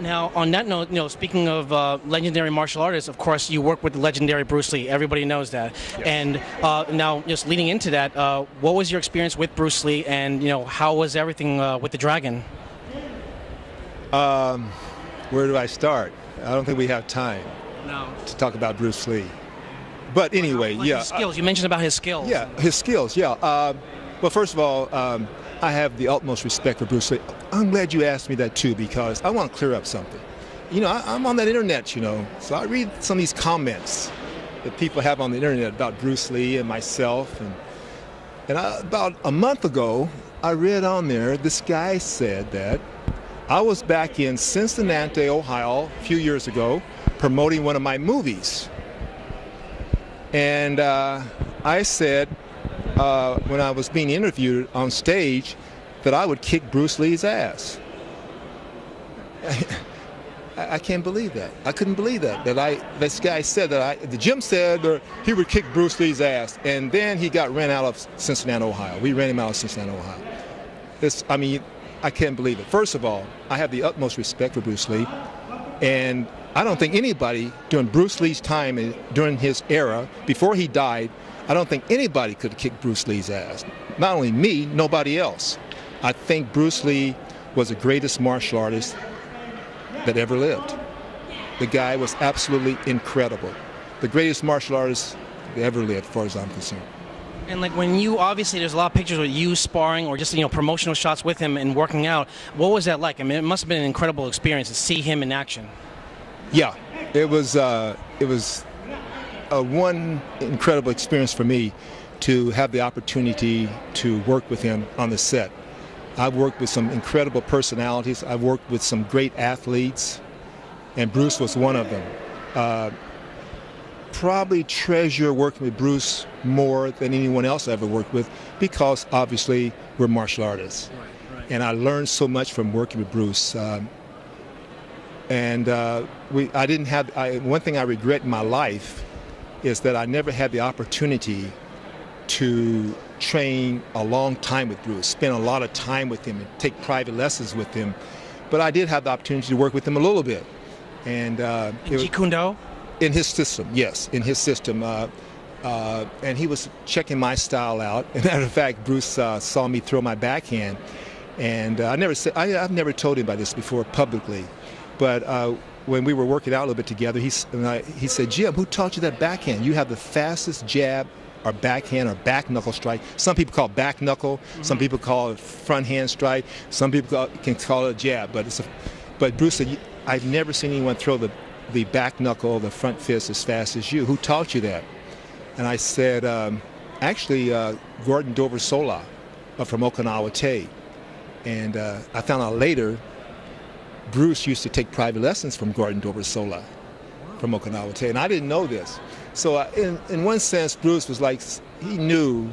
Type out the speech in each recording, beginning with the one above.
Now, on that note, you know, speaking of uh, legendary martial artists, of course, you work with the legendary Bruce Lee. Everybody knows that. And uh, now, just leading into that, uh, what was your experience with Bruce Lee, and you know, how was everything uh, with the Dragon? Where do I start? I don't think we have time No. to talk about Bruce Lee. But anyway, Like yeah. his skills. you mentioned about his skills. Yeah, his skills. Yeah. Well, first of all, um, I have the utmost respect for Bruce Lee. I'm glad you asked me that too because I want to clear up something. You know, I, I'm on that internet, you know, so I read some of these comments that people have on the internet about Bruce Lee and myself. And, and I, about a month ago, I read on there this guy said that I was back in Cincinnati, Ohio, a few years ago, promoting one of my movies. And uh, I said, uh, when I was being interviewed on stage, that I would kick Bruce Lee's ass. I, can't believe that. I couldn't believe that. That I, this guy said that I, the Jim said uh, he would kick Bruce Lee's ass, and then he got ran out of Cincinnati, Ohio. We ran him out of Cincinnati, Ohio. This, I mean, I can't believe it. First of all, I have the utmost respect for Bruce Lee, and I don't think anybody during Bruce Lee's time, during his era, before he died, I don't think anybody could kick Bruce Lee's ass. Not only me, nobody else. I think Bruce Lee was the greatest martial artist that ever lived. The guy was absolutely incredible. The greatest martial artist that ever lived, as far as I'm concerned. And like when you obviously there's a lot of pictures with you sparring or just you know promotional shots with him and working out. What was that like? I mean, it must have been an incredible experience to see him in action. Yeah, it was uh, it was a one incredible experience for me to have the opportunity to work with him on the set. I've worked with some incredible personalities. I've worked with some great athletes, and Bruce was one of them. Uh, probably treasure working with Bruce more than anyone else I ever worked with because obviously we're martial artists. And I learned so much from working with Bruce. Um, and uh, we, I didn't have, I, one thing I regret in my life is that I never had the opportunity to train a long time with Bruce, spend a lot of time with him, and take private lessons with him. But I did have the opportunity to work with him a little bit. And uh, Jeet in his system, yes, in his system. Uh, uh, and he was checking my style out. As a matter of fact, Bruce uh, saw me throw my backhand, and uh, I never said I, I've never told him about this before publicly, but uh, when we were working out a little bit together, he and I, he said, "Jim, who taught you that backhand? You have the fastest jab." Or backhand or back knuckle strike. Some people call it back knuckle. Some people call it front hand strike. Some people call, can call it a jab. But it's a, but Bruce said, I've never seen anyone throw the the back knuckle, the front fist as fast as you. Who taught you that? And I said, um, actually, uh, Gordon Doversola uh, from Okinawa-Te. And uh, I found out later, Bruce used to take private lessons from Gordon Doversola from Okinawa-Te. And I didn't know this. So uh, in, in one sense, Bruce was like, he knew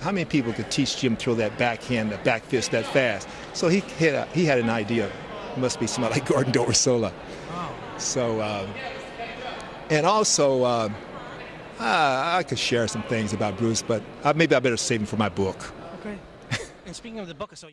how many people could teach Jim throw that backhand, that back fist that fast. So he had, a, he had an idea. It must be somebody like Gordon Doversola. So, um, and also, uh, I, I could share some things about Bruce, but uh, maybe I better save them for my book. Okay. and speaking of the book, so